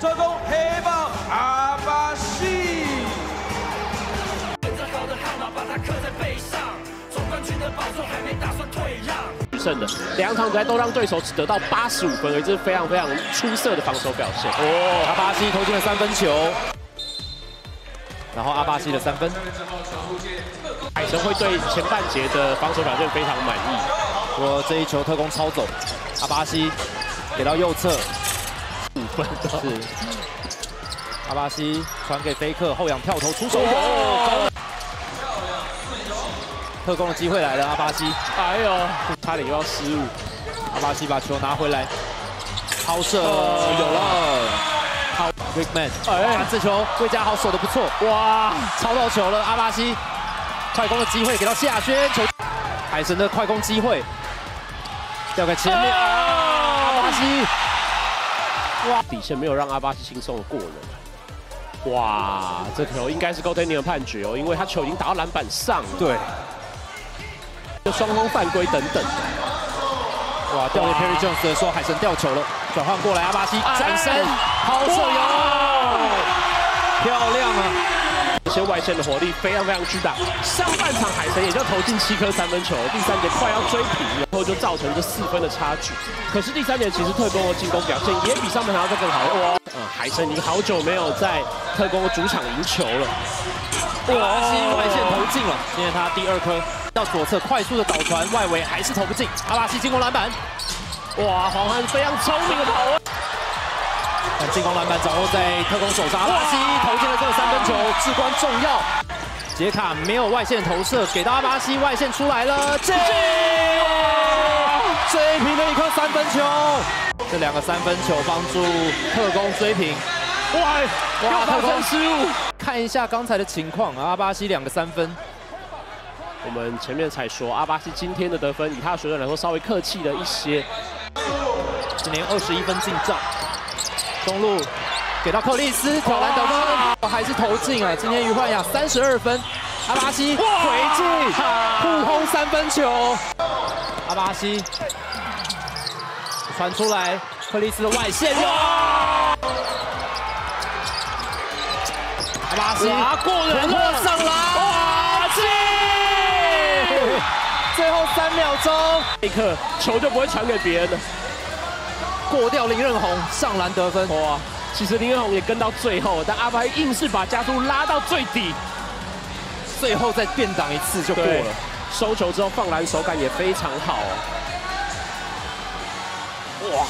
特工黑豹阿巴西。胜的两场比赛都让对手只得到八十五分，而这是非常非常出色的防守表现。哦，阿巴西投进了三分球，然后阿巴西的三分。海神会对前半节的防守表现非常满意。我这一球特工抄走，阿巴西给到右侧，五分是。阿巴西传给菲克，后仰跳投出手。特工的机会来了，阿巴西，哎呦，差点又要失误。阿巴西把球拿回来，抛射。有了，好，Rickman，哎，这球魏家豪守的不错，哇，抄到球了，阿巴西，快攻的机会给到夏轩，球，海神的快攻机会，掉给前面，阿巴西，哇，底线没有让阿巴西轻松的过人，哇，这球应该是 Golden 的判决哦，因为他球已经打到篮板上了，对。双方犯规等等，哇！掉给 Perry Jones 的时候，海神掉球了，转换过来，阿巴西转身抛射，有漂亮啊！外线的火力非常非常巨大。上半场海神也就投进七颗三分球，第三节快要追平，然后就造成这四分的差距。可是第三节其实特工的进攻表现也比上半场要再更好。哇！嗯，海神已经好久没有在特工主场赢球了。阿巴西外线投进了，今天他第二颗。到左侧快速的倒传，外围还是投不进。阿巴西进攻篮板，哇，黄汉非常聪明的跑。但进攻篮板掌握在特工手上，阿巴西投进了这个三分球，至关重要。杰卡没有外线投射，给到阿巴西外线出来了，进！追平的一颗三分球，这两个三分球帮助特工追平。哇，哇，特工失误。看一下刚才的情况，阿巴西两个三分。我们前面才说，阿巴西今天的得分以他的水准来说稍微客气了一些。今年二十一分进账，中路给到克里斯挑篮得分，还是投进啊！今天于焕雅三十二分，阿巴西回进，互轰三分球，阿巴西传出来，克里斯的外线，阿巴西过人了，上篮。最后三秒钟，立刻球就不会传给别人了。过掉林任宏上篮得分。哇，其实林任宏也跟到最后，但阿白硬是把加速拉到最底，最后再变挡一次就过了。收球之后放篮手感也非常好。哇。